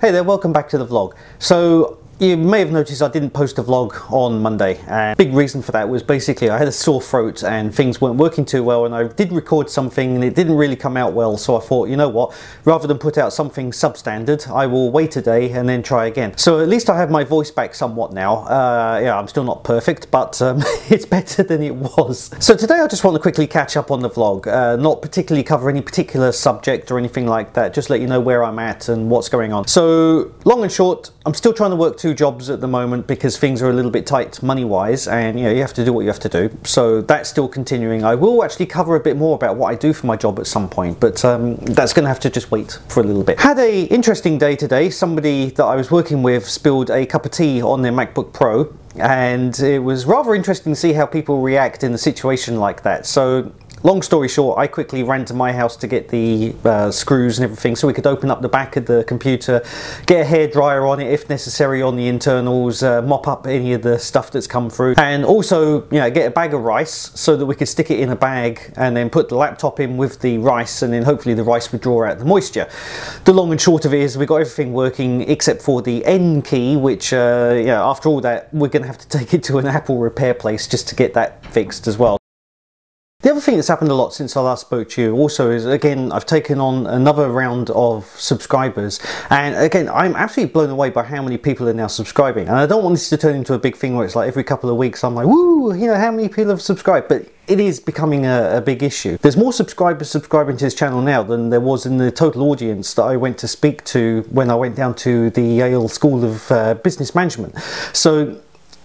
Hey there, welcome back to the vlog. So you may have noticed I didn't post a vlog on Monday and big reason for that was basically I had a sore throat and things weren't working too well and I did record something and it didn't really come out well so I thought you know what rather than put out something substandard I will wait a day and then try again. So at least I have my voice back somewhat now. Uh, yeah I'm still not perfect but um, it's better than it was. So today I just want to quickly catch up on the vlog uh, not particularly cover any particular subject or anything like that just let you know where I'm at and what's going on. So long and short I'm still trying to work to two jobs at the moment because things are a little bit tight money wise and you know you have to do what you have to do. So that's still continuing. I will actually cover a bit more about what I do for my job at some point but um, that's gonna have to just wait for a little bit. Had a interesting day today. Somebody that I was working with spilled a cup of tea on their MacBook Pro and it was rather interesting to see how people react in a situation like that. So Long story short, I quickly ran to my house to get the uh, screws and everything so we could open up the back of the computer, get a hairdryer on it if necessary on the internals, uh, mop up any of the stuff that's come through, and also you know, get a bag of rice so that we could stick it in a bag and then put the laptop in with the rice and then hopefully the rice would draw out the moisture. The long and short of it is we got everything working except for the N key, which uh, yeah, after all that, we're going to have to take it to an Apple repair place just to get that fixed as well. The other thing that's happened a lot since I last spoke to you also is again I've taken on another round of subscribers and again I'm absolutely blown away by how many people are now subscribing and I don't want this to turn into a big thing where it's like every couple of weeks I'm like woo you know how many people have subscribed but it is becoming a, a, big issue. There's more subscribers subscribing to this channel now than there was in the total audience that I went to speak to when I went down to the Yale School of uh, Business Management. So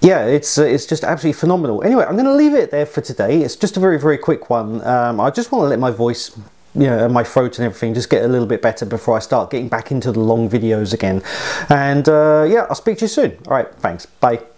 yeah, it's uh, it's just absolutely phenomenal. Anyway, I'm going to leave it there for today. It's just a very very quick one. Um, I just want to let my voice know, my throat and everything just get a little bit better before I start getting back into the long videos again. And uh, yeah, I'll speak to you soon. All right, thanks. Bye.